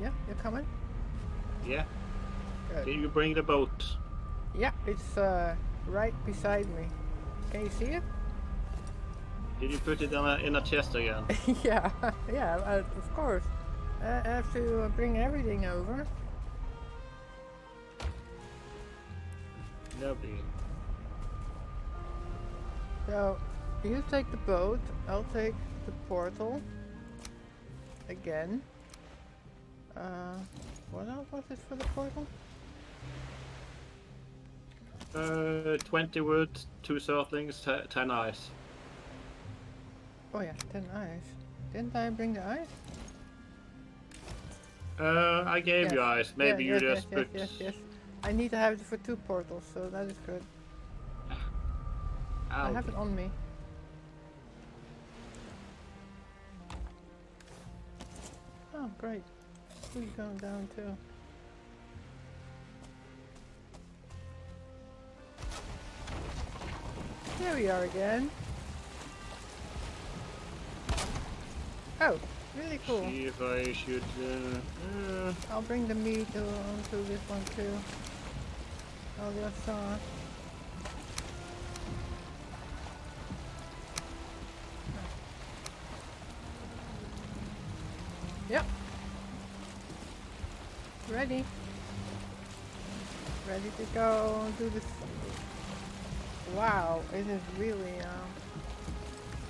Yeah, you're coming? Yeah. Good. Can you bring the boat? Yeah, it's uh, right beside me. Can you see it? Did you put it in a, in a chest again? yeah, yeah, uh, of course. I have to uh, bring everything over. Lovely. So, you take the boat, I'll take the portal. Again. Uh, what else was it for the portal? Uh, 20 wood, 2 earthlings, te- 10 ice. Oh yeah, 10 ice. Didn't I bring the ice? Uh, I gave Yes. you ice. Maybe you yes, just yes, put. yes, yes, yes. I need to have it for two portals, so that is good. I have it on me. Oh, great. Who are you going down to? There we are again. Oh, really cool. See if I should. Uh, uh, I'll bring the meat to, onto this one too. Oh, the saw. Ready. Ready to go do this. Wow, it is really um,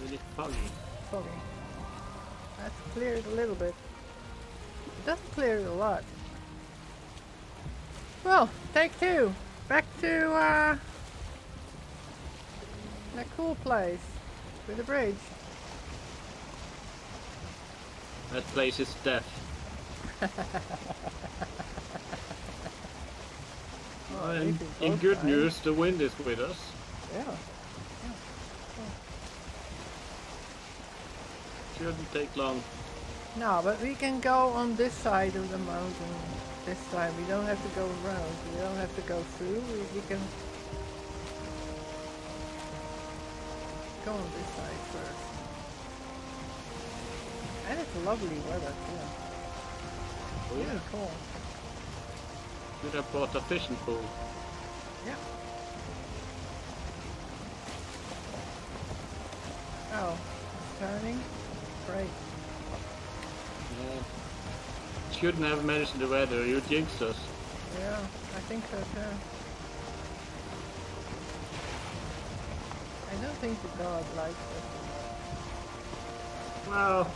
really foggy. foggy. That's cleared a little bit. It doesn't clear it a lot. Well, take two. Back to uh, that cool place with the bridge. That place is death. Oh, and in good sides. news, the wind is with us. Yeah. Shouldn't take long. No, but we can go on this side of the mountain this time. We don't have to go around. We don't have to go through. We, we can go on this side first. And it's lovely weather too. Oh, Really yeah. cool. Should have brought a fishing pole. Yeah. Oh, it's turning. Great. Yeah. Shouldn't have mentioned the weather. You jinxed us. Yeah, I think so too. I don't think the god likes it. Well,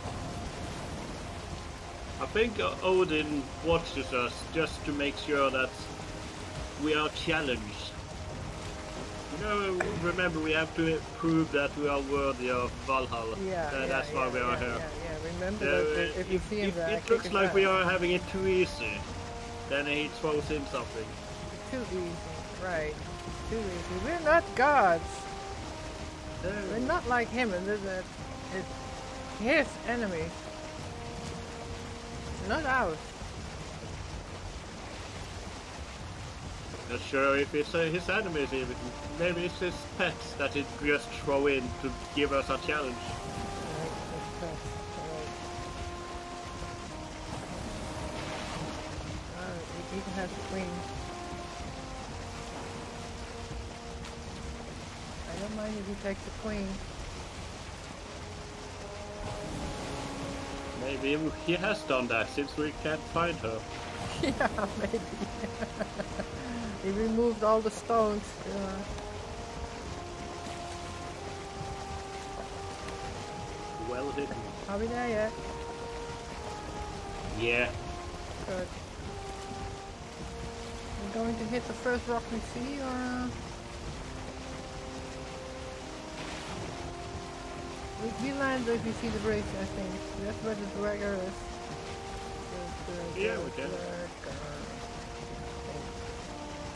I think Odin watches us just to make sure that we are challenged. You know, remember we have to prove that we are worthy of Valhalla. Yeah, Uh, yeah, that's why yeah, we are yeah, here. Yeah, yeah. Remember Uh, that if, if you see him there, it looks like we are having it too easy, then he throws in something. Too easy, right. Too easy. We're not gods. We're not like him and that it's his enemy. Not ours. Not sure if it's uh, his enemies even. Maybe it's his pets that he just throw in to give us a challenge. Right, that's tough. Alright. Alright, we even have the queen. I don't mind if he takes the queen. Maybe he has done that since we can't find her. yeah, maybe. he removed all the stones. Uh, Well hidden. are we there yet? Yeah. Good. We're going to hit the first rock we see, or? We, land if you see the bridge, I think. That's where the Dvergr is. The- the- Yeah, the we can.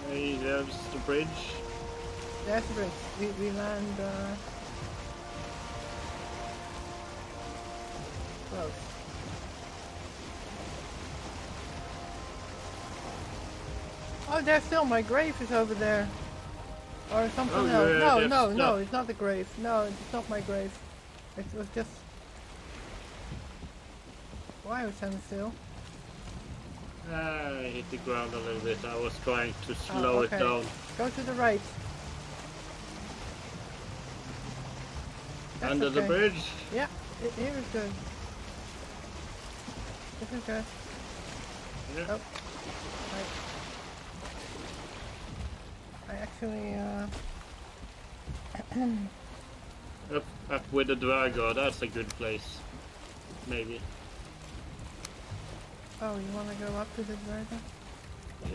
Hey, there's the bridge. There's the bridge. We, we land uh, close. Oh, there's still my grave is over there. Or something Oh, else. yeah, no, that's no, no, it's not the grave. No, it's not my grave. It was just... Why was standing still? Ah, I hit the ground a little bit. I was trying to Oh, slow okay. it down. Go to the right. That's Under the bridge. Yeah, i- here is good. This is good. Yeah. Oh. Right. I actually, uh... Up, up with the Dvergr, that's a good place. Maybe. oh, you wanna go up to the dragon? Uh,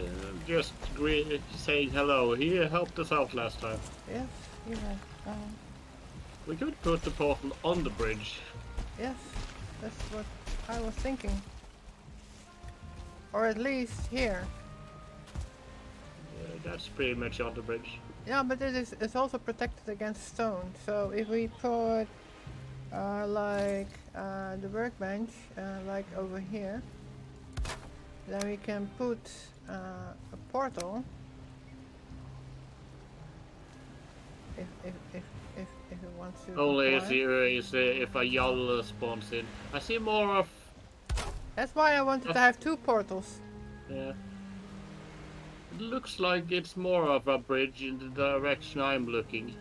just gre- saying hello. He helped us out last time. Yes, you have. Um, We could put the portal on the bridge. yes, that's what I was thinking. Or at least here. Uh, that's pretty much on the bridge. Yeah, but it is it's also protected against stone. So if we put uh, like uh, the workbench uh, like over here, then we can put uh, a portal. If if if if, if it wants to. Only if is if a Gjall spawns in. I see more of. That's why I wanted to have two portals. Yeah. Looks like it's more of a bridge in the direction I'm looking.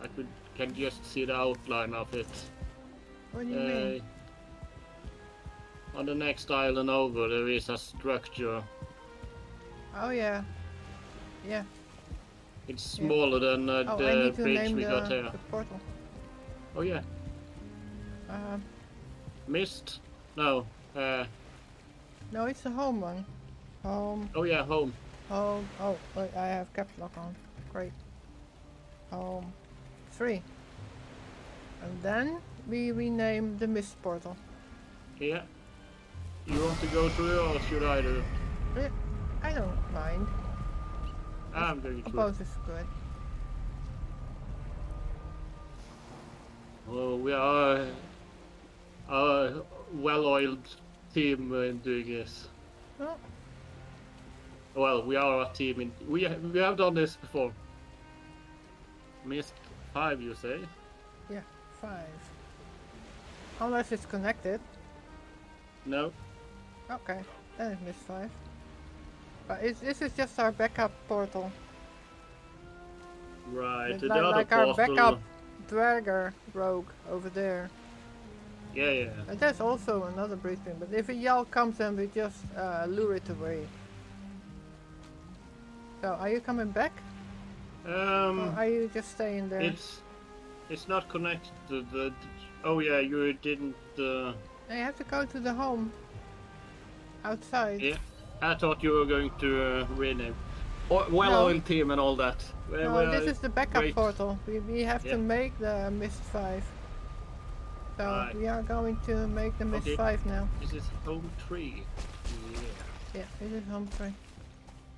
I could can just see the outline of it. What do you mean? Uh, on the next island over, there is a structure. Oh yeah, yeah. It's Yeah. smaller than uh, Oh, the bridge we the, got here. the portal. Oh yeah, Um, mist. No. Uh, no, it's the home one. Home. oh yeah, home. Home. Oh, wait, I have caps lock on. Great. Home. Three. And then we rename the mist portal. Yeah. You want to go through or should I do? Eh, I don't mind. I'm going through. Both is good. Well, we are a well-oiled team in doing this. Oh, Well, we are a team in. We we have done this before. Mist five, you say? yeah, five. Unless it's connected. No. Okay, then it missed five. But it's, this is just our backup portal. Right. It's the like, like our backup Dvergr rogue over there. Yeah, yeah. And there's also another bridge thing, but if a Gjall comes then we just uh, lure it away. So, are you coming back? Um, are you just staying there? It's it's not connected to the. Oh yeah, you didn't. Uh... I have to go to the home. Outside. Yeah, I thought you were going to uh, rename. Oh, well-oiled team and all that. Where, no, where this I... is the backup Wait. portal. We, we have yeah. to make the Mist 5. So right. we are going to make the Mist okay. 5 now. This is home 3. Yeah. Yeah, it is home 3.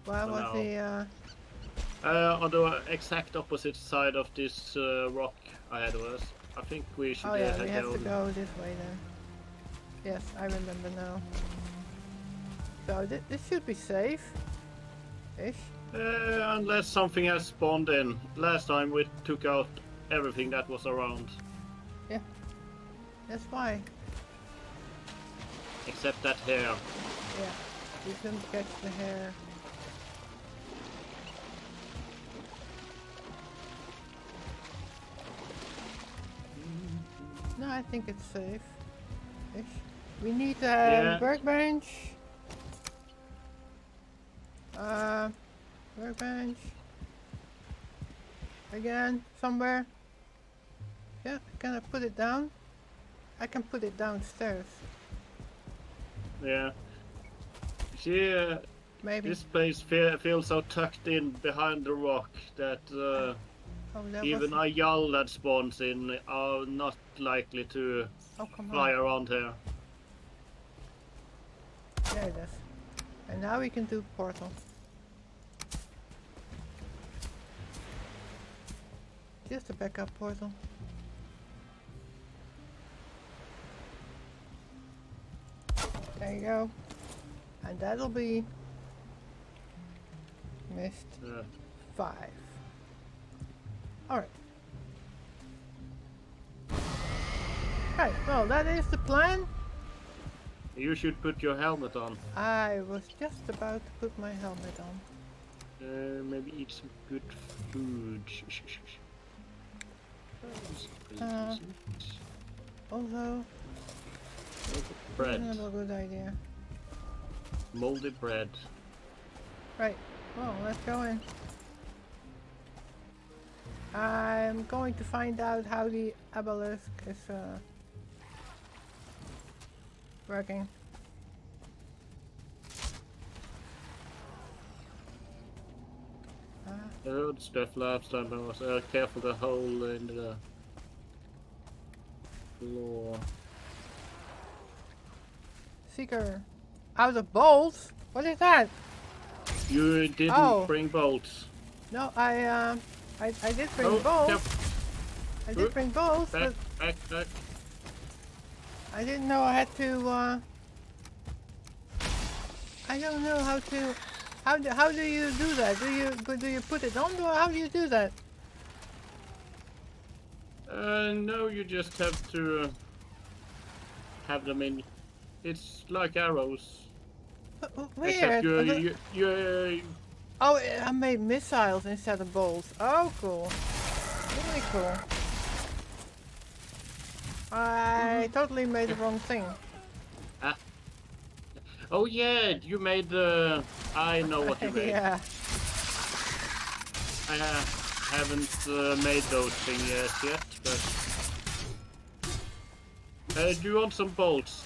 Why was now. he? Uh... Uh, on the exact opposite side of this uh, rock ahead of us. I think we should. Oh uh, yeah, we have down. to go this way then. Yes, I remember now. So th this should be safe. Ish. Uh, unless something has spawned in. Last time we took out everything that was around. Yeah. That's why. Except that hare. Yeah. We couldn't catch the hare. I think it's safe. Ish. We need a Yeah. workbench. Uh, workbench. Again, somewhere. Yeah, can I put it down? I can put it downstairs. Yeah. See, uh, Maybe. this place fe- feels so tucked in behind the rock that uh, oh, even was... a Gjall that spawns in are not likely to Oh, fly on. around here. There it is. And now we can do portal. Just a backup portal. There you go. And that'll be Mist Uh, five. Alright. Right, well that is the plan. You should put your helmet on. I was just about to put my helmet on. Uh, maybe eat some good food. Shh, shh, shh, shh. Uh, Although, bread. not a good idea. Moldy bread. Right. Well, let's go in. I'm going to find out how the arbalest is uh, working. Ah, heard stuff last time. I was uh, careful the hole in the floor. seeker. Out of bolts? What is that? You didn't Oh. bring bolts. No, I um, I, I did bring oh, bolts. careful. I did bring bolts, Back, but back, back. I didn't know I had to. Uh, I don't know how to. How do how do you do that? Do you do you put it on or how do you do that? Uh, no, you just have to uh, have them in. It's like arrows. W- w- Except Weird. you, Uh, you, you, uh, Oh, I made missiles instead of balls. Oh, cool. Really cool. I totally made the wrong thing. Oh yeah, you made the. I know what you made. yeah. I uh, haven't uh, made those things yet, yet, but. Uh, do you want some bolts?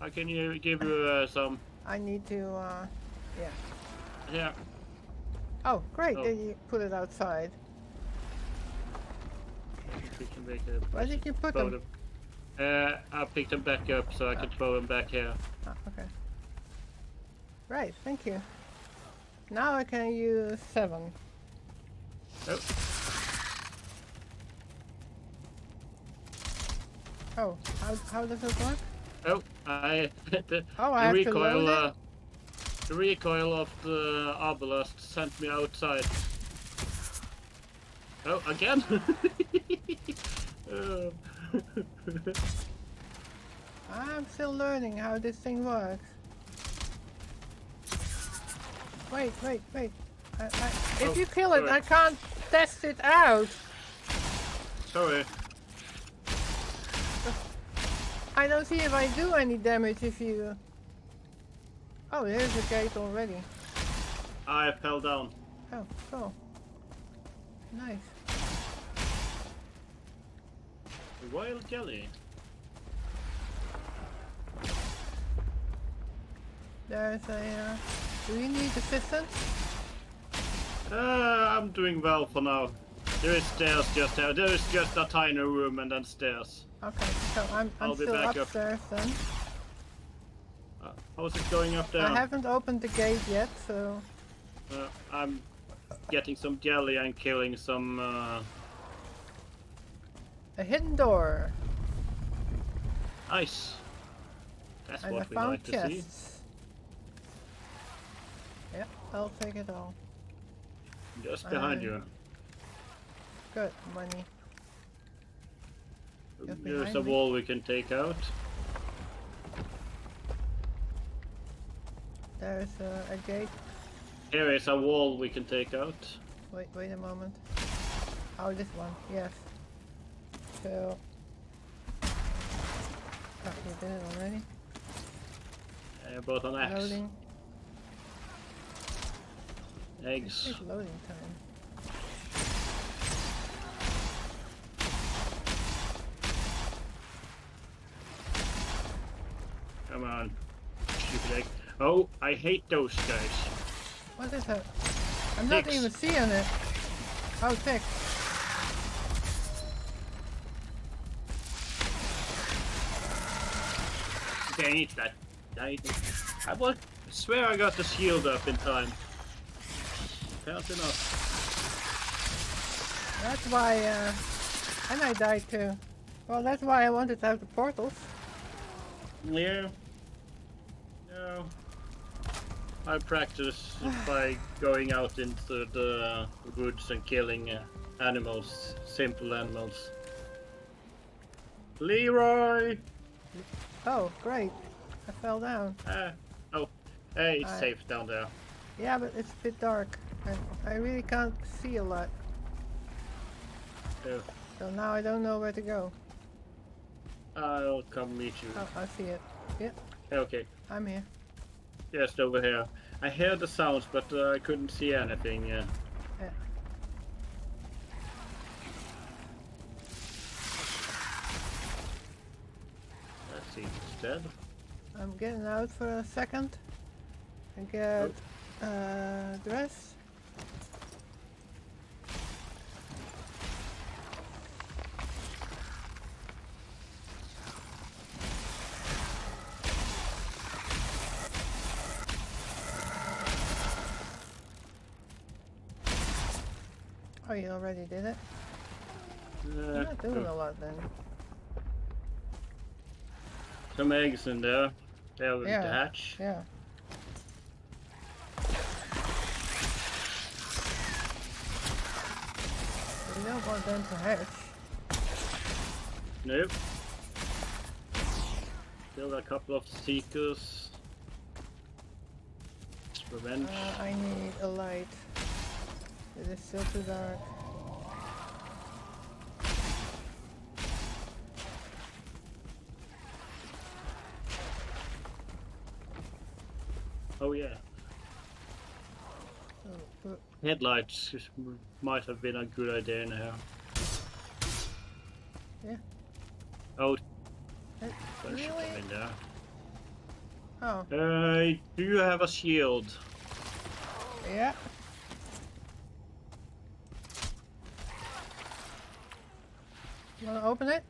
I can you give you uh, some. I need to. Uh, yeah. Yeah. Oh, great. Oh. Then you put it outside. We can make a. Where did you put them? Uh, I picked them back up so I can throw them back here. Ah, okay. Right. Thank you. Now I can use seven. Oh, Oh, how how does it work? oh, I the, Oh, the I have to recoil. Uh, the recoil of the arbalest sent me outside. Oh, again? Uh, I'm still learning how this thing works. Wait, wait, wait. I, I, if Oh, you kill it, sorry. I can't test it out. Sorry. I don't see if I do any damage if you... Oh, there's a gate already. I fell down. Oh, cool. Nice. Royal jelly. There's a... Uh, do you need assistance? Uh, I'm doing well for now. There is stairs just there. There is just a tiny room and then stairs. Okay, so I'm, I'm I'll be still back up. upstairs then. Uh, how's it going up there? I haven't opened the gate yet, so... Uh, I'm getting some jelly and killing some. Uh, A hidden door. Nice. That's And I what we found like to see. chests. Yep, I'll take it all. Just behind Uh, you. Good, money. just There's a me. wall we can take out. There's uh, a gate. Here is a wall we can take out. Wait, wait a moment. Oh, this one, yes. So... Oh, you did it already? Uh, I brought an axe. Loading. Eggs. It's loading time. Come on. Stupid egg. Oh, I hate those guys. What is that? I'm not even seeing it. Oh, tick. Okay, I need that. I, need I wa- swear I got the shield up in time. Fast enough. That's why, uh... And I died too. Well, that's why I wanted to have the portals. Yeah. No. I practice by going out into the woods and killing uh, animals, simple animals. Leroy! Oh, great. I fell down. Ah, oh, hey, it's I- safe down there. Yeah, but it's a bit dark. And I really can't see a lot. So now I don't know where to go. I'll come meet you. Oh, I see it. Yeah. Okay, I'm here. just over here. I hear the sounds, but uh, I couldn't see anything. Yeah. Yeah. Let's see, it's dead. I'm getting out for a second. and get uh, dressed. Oh, you already did it? You're Uh, not doing oh, a lot then. Some eggs in there. They'll Yeah. hatch. Yeah. You don't want them to hatch. Nope. Still a couple of seekers. Revenge. Uh, I need a light. It is still too dark. Oh yeah. Oh, Headlights might have been a good idea now. Yeah. Oh, them really? there. Oh, Uh, do you have a shield? yeah. You wanna open it?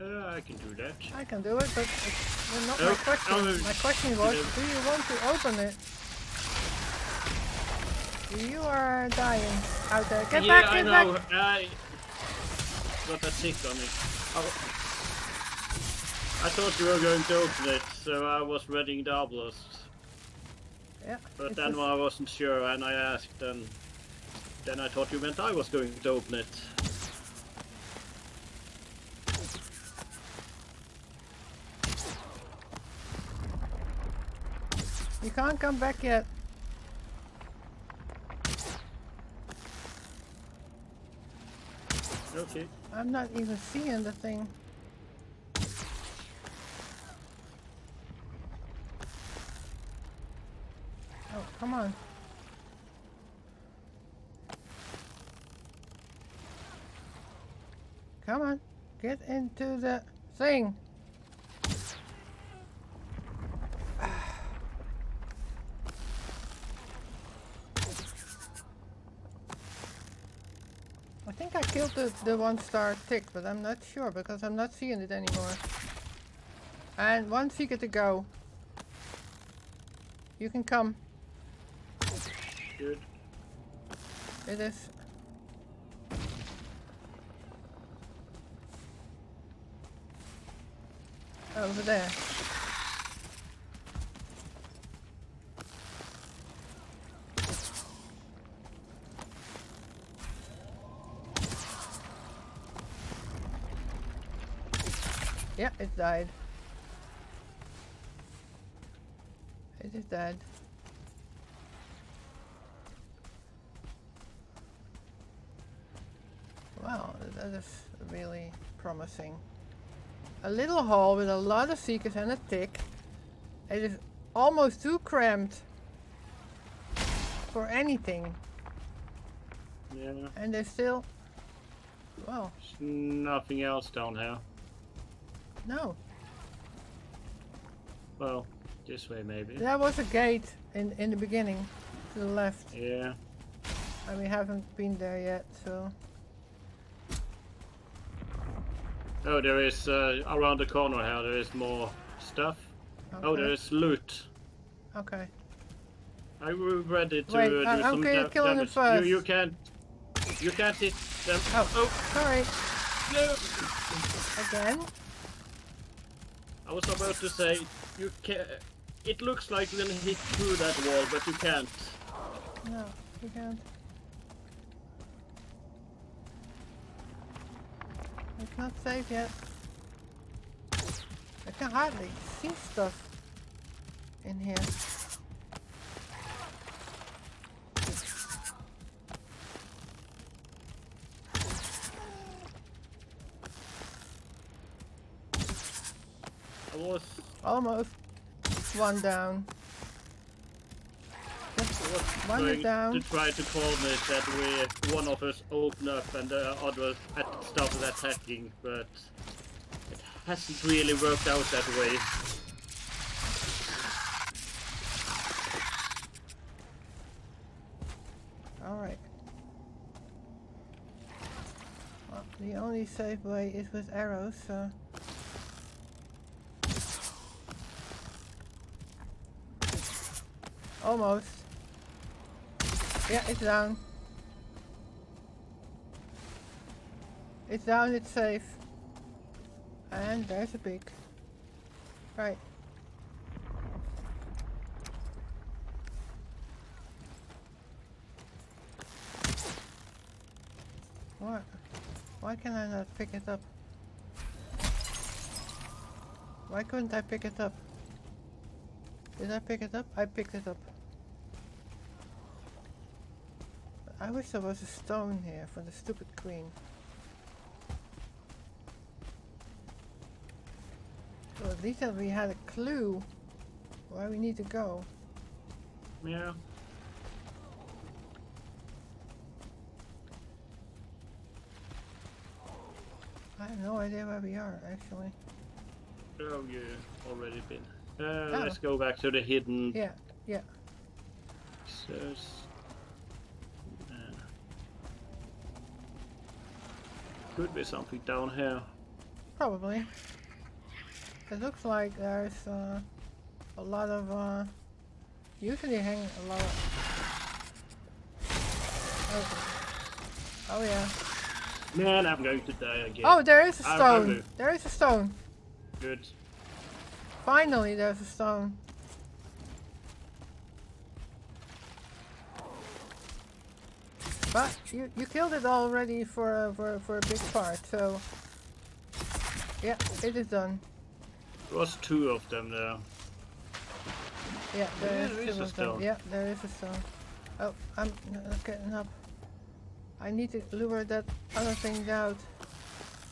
Uh, I can do that. I can do it, but it's not my question. oh, My question was, yeah. do you want to open it? You are dying out there. Get yeah, back, I get know. back! I got a tick on it. Oh. I thought you were going to open it, so I was reading the arbalest. Yeah. But then just- I wasn't sure, and I asked, and then I thought you meant I was going to open it. You can't come back yet. Okay. I'm not even seeing the thing. Oh, come on. Come on. Get into the thing. I think I killed the, the one star tick, but I'm not sure because I'm not seeing it anymore. And one seeker to go. You can come. Good. It is. Over there. Yeah, it died. It is dead. Wow, that is really promising. A little hall with a lot of seekers and a tick. It is almost too cramped for anything. Yeah. And there's still... Well, There's nothing else down here. No. Well, this way maybe. There was a gate in, in the beginning to the left. Yeah. And we haven't been there yet, so... Oh, there is uh, around the corner here. There is more stuff. Oh, there is loot. Okay. I will ready to Wait, uh, I- do I'm some kill- da- killing them damage. first. You, you can't. You can't hit them. Oh. oh Sorry. no! Again? I was about to say you can. It looks like you're gonna hit through that wall, but you can't. No, you can't. It's not safe yet. I can hardly see stuff. in here. I Almost. One down. One is down. to try to coordinate that we one of us open up and the other started attacking, but it hasn't really worked out that way. Alright. Well, the only safe way is with arrows, so... Almost. Yeah, it's down. It's down, it's safe. And there's a pig. Right. What? Why can I not pick it up? Why couldn't I pick it up? Did I pick it up? I picked it up. I wish there was a stone here for the stupid queen. So at least that we had a clue where we need to go. Yeah. I have no idea where we are actually. Oh, you already been. Uh, Oh. Let's go back to the hidden Yeah, yeah. Uh, could be something down here. Probably. It looks like there's uh, a lot of uh, usually hang a lot of. Oh. oh yeah. Man, I'm going to die again. Oh, there is a stone. There is a stone. Good. Finally, there's a stone. But you you killed it already for a, for for a big part, so yeah, it is done. There was two of them there. Yeah, there Yeah, is two a of them. stone. Yeah, there is a stone. Oh, I'm not getting up. I need to lure that other thing out.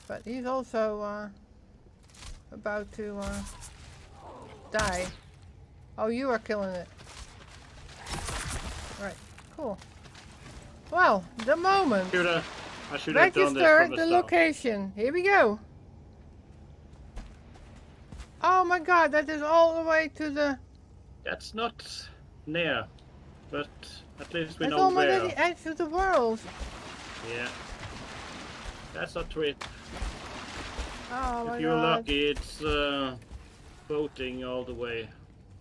But he's also uh, about to uh, die. Oh, you are killing it. Right, cool. Well, the moment. Should I should have done this from the, the start. location. Here we go. Oh my god, that is all the way to the... That's not near, but at least we That's know almost where. at the edge of the world. Yeah. That's a trip. Oh my if you're god. lucky, it's uh, boating all the way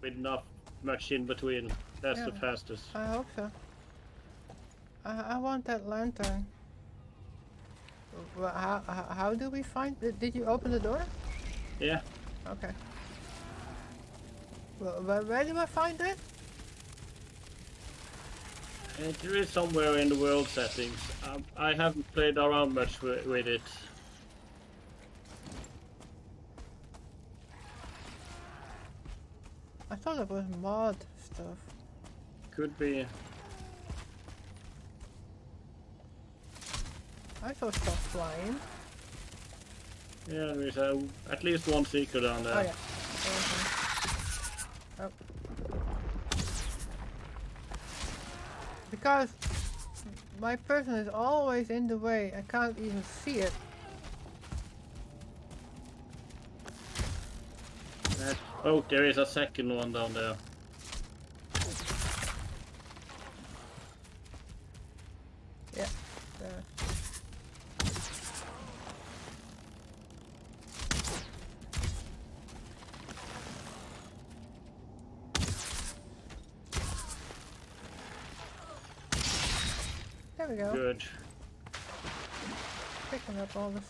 with not much in between. That's the fastest. I hope so. I, I want that lantern. Wha- How, how, how do we find it? Did you open the door? Yeah. Okay. Well, where, where do I find it? It is somewhere in the world settings. Um, I haven't played around much with, with it. I thought it was mod stuff. Could be. I saw stuff flying. Yeah, there is a, at least one seeker down there. Oh yeah. Was. Oh. Because my person is always in the way, I can't even see it. Uh, oh, there is a second one down there.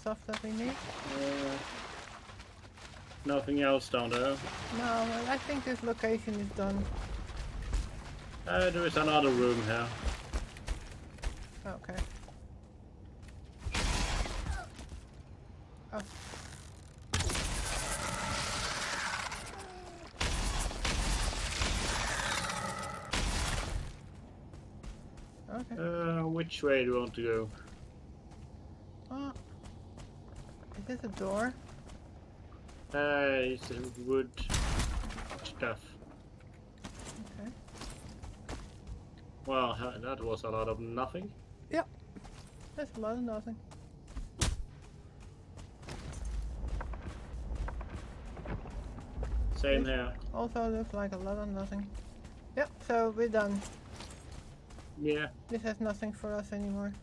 stuff that we need? Nothing else down there. No, I think this location is done. Uh, there is another room here. Okay. Okay. Uh, which way do you want to go? This a door? Uh, it's a wood stuff. Okay. Well, that was a lot of nothing. There's a lot of nothing. Same here. Also looks like a lot of nothing. Yep, so we're done. Yeah. This has nothing for us anymore.